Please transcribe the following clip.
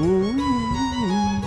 Ooh.